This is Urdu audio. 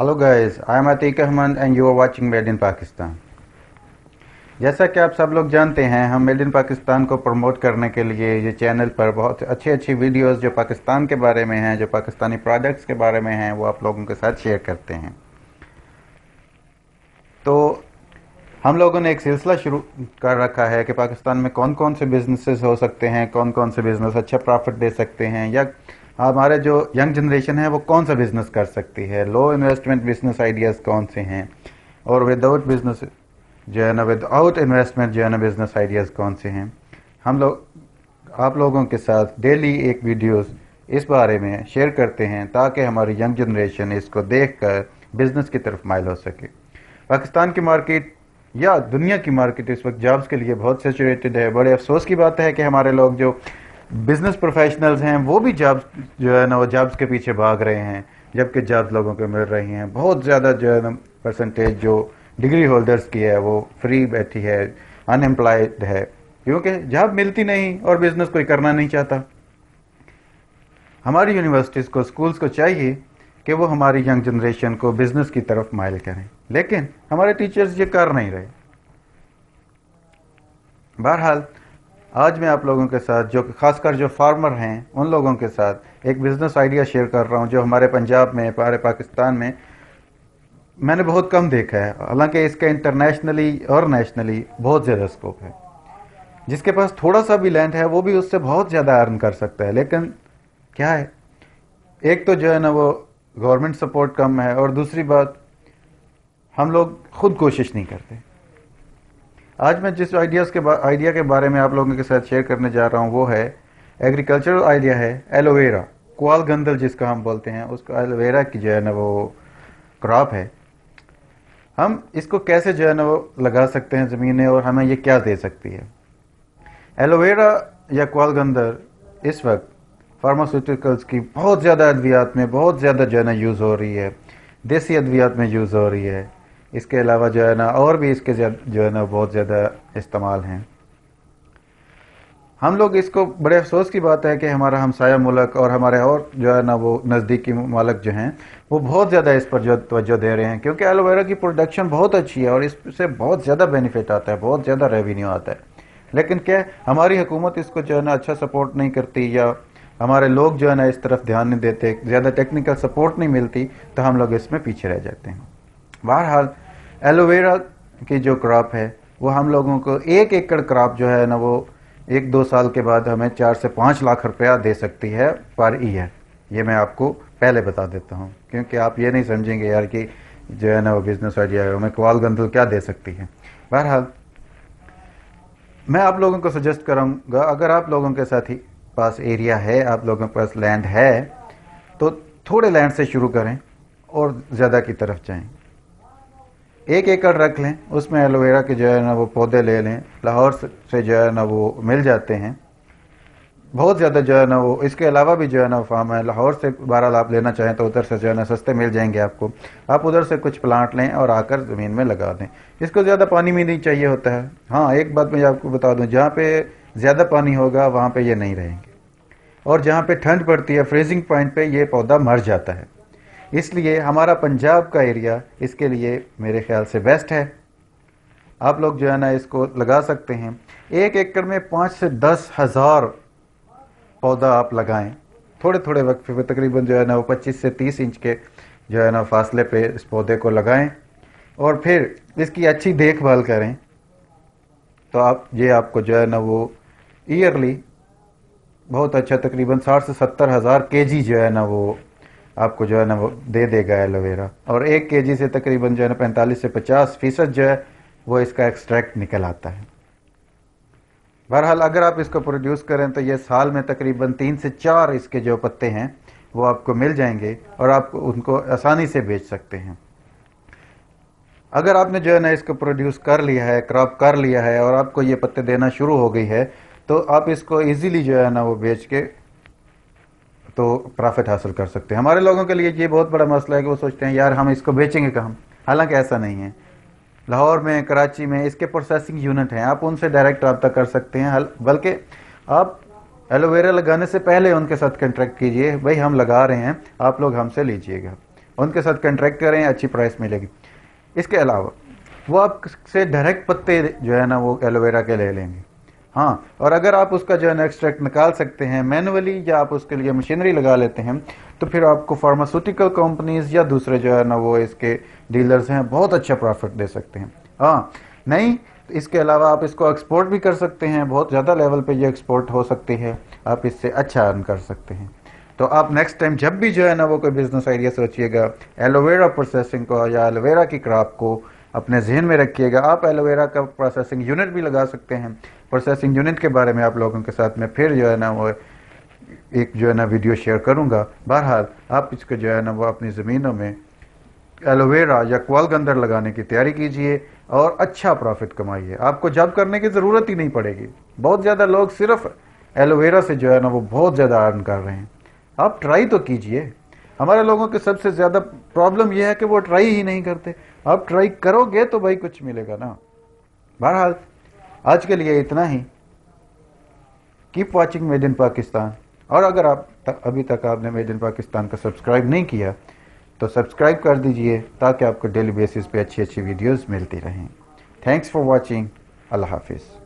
Hello guys I am Atiq Ahmed and you are watching made in Pakistan جیسا کہ آپ سب لوگ جانتے ہیں، ہم میڈ ان پاکستان کو پروموٹ کرنے کے لیے یہ چینل پر بہت اچھے اچھی ویڈیوز جو پاکستان کے بارے میں ہیں، جو پاکستانی پروڈکٹس کے بارے میں ہیں، وہ آپ لوگوں کے ساتھ شیئر کرتے ہیں۔ تو ہم لوگوں نے ایک سلسلہ شروع کر رکھا ہے کہ پاکستان میں کون کون سے بزنسز ہو سکتے ہیں، کون کون سے بزنس اچھا پرافٹ دے سکتے ہیں، یا ہمارے جو ینگ جنریشن ہے وہ کون سا بزنس کر سکتی ہے؟ لو انویسٹمنٹ بزنس آئیڈیاز کون سے ہیں؟ اور ود آؤٹ بزنس جو ہے نا ود آؤٹ انویسٹمنٹ جو ہے نا بزنس آئیڈیاز کون سے ہیں؟ ہم لوگ، آپ لوگوں کے ساتھ ڈیلی ایک ویڈیوز اس بارے میں شیئر کرتے ہیں تاکہ ہماری ینگ جنریشن اس کو دیکھ کر بزنس کی طرف مائل ہو سکے۔ پاکستان کی مارکیٹ یا دنیا کی مارکیٹ اس وقت جابز کے لیے بہت سیچوریٹڈ ہے۔ بڑے افسوس کی بات ہے کہ ہمارے لوگ جو بزنس پروفیشنلز ہیں، وہ بھی جابز جو ہے نا، وہ جابز کے پیچھے بھاگ رہے ہیں۔ جبکہ جابز لوگوں کو مل رہی ہیں۔ بہت زیادہ جو ہے نا پرسنٹیج جو ڈگری ہولڈرز کی ہے، وہ فری بیٹھی ہے ان امپلائڈ ہے۔ کیونکہ جاب ملتی نہیں اور بزنس کوئی کرنا نہیں چاہتا۔ ہماری یونیورسٹیز کو اسکولس کو چاہیے کہ وہ ہماری ینگ جنریشن کو بزنس کی طرف مائل کریں۔ لیکن ہمارے ٹیچرز یہ کر نہیں رہے۔ بہرحال آج میں آپ لوگوں کے ساتھ جو خاص کر جو فارمر ہیں، ان لوگوں کے ساتھ ایک بزنس آئیڈیا شیئر کر رہا ہوں جو ہمارے پنجاب میں پارے پاکستان میں میں نے بہت کم دیکھا ہے۔ حالانکہ اس کا انٹرنیشنلی اور نیشنلی بہت زیادہ اسکوپ ہے۔ جس کے پاس تھوڑا سا بھی لینڈ ہے، وہ بھی اس سے بہت زیادہ ارن کر سکتا ہے۔ لیکن کیا ہے؟ ایک تو جو ہے نا وہ گورنمنٹ سپورٹ کم ہے اور دوسری بات، ہم لوگ خود کوشش نہیں کرتے۔ آج میں جس آئیڈیاز کے آئیڈیا کے بارے میں آپ لوگوں کے ساتھ شیئر کرنے جا رہا ہوں وہ ہے ایگریکلچرل آئیڈیا ہے ایلوویرا کوال گندل جس کا ہم بولتے ہیں، اس کا ایلوویرا کی جو ہے نا وہ کراپ ہے۔ ہم اس کو کیسے جو ہے نا وہ لگا سکتے ہیں زمینیں اور ہمیں یہ کیا دے سکتی ہے؟ ایلوویرا یا کوال گندل اس وقت فارماسیوٹیکلس کی بہت زیادہ ادویات میں بہت زیادہ جو ہے نا یوز ہو رہی ہے، دیسی ادویات میں یوز ہو رہی ہے۔ اس کے علاوہ جو ہے نا اور بھی اس کے جو ہے نا بہت زیادہ استعمال ہیں۔ ہم لوگ اس کو بڑے افسوس کی بات ہے کہ ہمارا ہمسایہ ملک اور ہمارے اور جو ہے نا وہ نزدیکی ممالک جو ہیں، وہ بہت زیادہ اس پر جو توجہ دے رہے ہیں۔ کیونکہ ایلو ویرا کی پروڈکشن بہت اچھی ہے اور اس سے بہت زیادہ بینیفٹ آتا ہے، بہت زیادہ ریوینیو آتا ہے۔ لیکن کیا ہماری حکومت اس کو جو ہے نا اچھا سپورٹ نہیں کرتی یا ہمارے لوگ جو ہے نا اس طرف دھیان نہیں دیتے، زیادہ ٹیکنیکل سپورٹ نہیں ملتی، تو ہم لوگ اس میں پیچھے رہ جاتے ہیں۔ بہرحال ایلوویرا کی جو کراپ ہے، وہ ہم لوگوں کو ایک ایکڑ کراپ جو ہے نا، وہ ایک دو سال کے بعد ہمیں چار سے پانچ لاکھ روپیہ دے سکتی ہے پر ایئر یہ میں آپ کو پہلے بتا دیتا ہوں، کیونکہ آپ یہ نہیں سمجھیں گے یار کہ جو ہے نا، وہ بزنس آئیڈیا ہے، ہمیں کوال گندل کیا دے سکتی ہے۔ بہرحال، میں آپ لوگوں کو سجیسٹ کروں گا، اگر آپ لوگوں کے ساتھ ہی پاس ایریا ہے، آپ لوگوں کے پاس لینڈ ہے، تو تھوڑے لینڈ سے شروع کریں اور زیادہ کی طرف جائیں۔ ایک ایکڑ رکھ لیں، اس میں ایلوویرا کے جو ہے نا وہ پودے لے لیں، لاہور سے جو ہے نا وہ مل جاتے ہیں۔ بہت زیادہ جو ہے نا وہ، اس کے علاوہ بھی جو ہے نا فارم ہے، لاہور سے بہرحال آپ لینا چاہیں تو ادھر سے جو ہے نا سستے مل جائیں گے آپ کو۔ آپ ادھر سے کچھ پلانٹ لیں اور آ کر زمین میں لگا دیں۔ اس کو زیادہ پانی بھی نہیں چاہیے ہوتا ہے۔ ہاں ایک بات میں آپ کو بتا دوں، جہاں پہ زیادہ پانی ہوگا، وہاں پہ یہ نہیں رہیں گے۔ اور جہاں پہ ٹھنڈ پڑتی ہے فریزنگ پوائنٹ پہ یہ پودا مر جاتا ہے۔ اس لیے ہمارا پنجاب کا ایریا اس کے لیے میرے خیال سے بیسٹ ہے۔ آپ لوگ جو ہے نا اس کو لگا سکتے ہیں۔ ایک ایکڑ میں پانچ سے دس ہزار پودا آپ لگائیں۔ تھوڑے تھوڑے وقفے پہ تقریباً جو ہے نا وہ پچیس سے تیس انچ کے جو ہے نا فاصلے پہ اس پودے کو لگائیں۔ اور پھر اس کی اچھی دیکھ بھال کریں۔ تو آپ، یہ آپ کو جو ہے نا وہ ایئرلی بہت اچھا تقریباً ساٹھ سے ستر ہزار کے جی جو ہے نا وہ آپ کو جو ہے نا وہ دے دے گا ایلوویرا اور ایک کے جی سے تقریباً جو ہے نا پینتالیس سے پچاس فیصد جو ہے وہ اس کا ایکسٹریکٹ نکل آتا ہے۔ بہرحال اگر آپ اس کو پروڈیوس کریں تو یہ سال میں تقریباً تین سے چار اس کے جو پتے ہیں وہ آپ کو مل جائیں گے اور آپ ان کو آسانی سے بیچ سکتے ہیں۔ اگر آپ نے جو ہے نا اس کو پروڈیوس کر لیا ہے، کراپ کر لیا ہے اور آپ کو یہ پتے دینا شروع ہو گئی ہے تو آپ اس کو ایزیلی جو ہے نا وہ بیچ کے تو پرافٹ حاصل کر سکتے ہیں۔ ہمارے لوگوں کے لیے یہ بہت بڑا مسئلہ ہے کہ وہ سوچتے ہیں، یار ہم اس کو بیچیں گے کہاں؟ حالانکہ ایسا نہیں ہے۔ لاہور میں، کراچی میں اس کے پروسیسنگ یونٹ ہیں۔ آپ ان سے ڈائریکٹ رابطہ کر سکتے ہیں۔ بلکہ آپ ایلو ویرا لگانے سے پہلے ان کے ساتھ کنٹریکٹ کیجیے۔ بھائی، ہم لگا رہے ہیں، آپ لوگ ہم سے لیجیے گا۔ ان کے ساتھ کنٹریکٹ کریں، اچھی پرائس ملے گی۔ اس کے علاوہ وہ آپ سے ڈائریکٹ پتے جو ہے نا، وہ ایلو ویرا کے لے لیں گے۔ ہاں اور اگر آپ اس کا جو ہے نا ایکسٹریکٹ نکال سکتے ہیں مینولی یا آپ اس کے لیے مشینری لگا لیتے ہیں، تو پھر آپ کو فارماسوٹیکل کمپنیز یا دوسرے جو ہے نا وہ اس کے ڈیلرز ہیں بہت اچھا پروفٹ دے سکتے ہیں۔ ہاں نہیں، اس کے علاوہ آپ اس کو ایکسپورٹ بھی کر سکتے ہیں، بہت زیادہ لیول پہ یہ ایکسپورٹ ہو سکتی ہے، آپ اس سے اچھا ارن کر سکتے ہیں۔ تو آپ نیکسٹ ٹائم جب بھی جو ہے نا وہ کوئی بزنس آئیڈیا سوچیے گا ایلوویرا پروسیسنگ کو یا ایلوویرا کی کراپ کو اپنے ذہن میں رکھیے گا۔ آپ ایلوویرا کا پروسیسنگ یونٹ بھی لگا سکتے ہیں۔ پروسیسنگ یونٹ کے بارے میں آپ لوگوں کے ساتھ میں پھر جو ہے نا وہ ایک جو ہے نا ویڈیو شیئر کروں گا۔ بہرحال آپ اس کو جو ہے نا وہ اپنی زمینوں میں ایلوویرا یا کوال گندر لگانے کی تیاری کیجیے اور اچھا پروفٹ کمائیے۔ آپ کو جب کرنے کی ضرورت ہی نہیں پڑے گی۔ بہت زیادہ لوگ صرف ایلوویرا سے جو ہے نا وہ بہت زیادہ ارن کر رہے ہیں۔ آپ ٹرائی تو کیجیے۔ ہمارے لوگوں کے سب سے زیادہ پرابلم یہ ہے کہ وہ ٹرائی ہی نہیں کرتے۔ آپ ٹرائی کرو گے تو بھائی کچھ ملے گا نا۔ بہرحال، آج کے لیے اتنا ہی۔ Keep watching made in Pakistan اور اگر آپ ابھی تک آپ نے میڈ ان پاکستان کا سبسکرائب نہیں کیا، تو سبسکرائب کر دیجیے تاکہ آپ کو ڈیلی بیسس پہ اچھی اچھی ویڈیوز ملتی رہیں۔ تھینکس فار واچنگ اللہ حافظ۔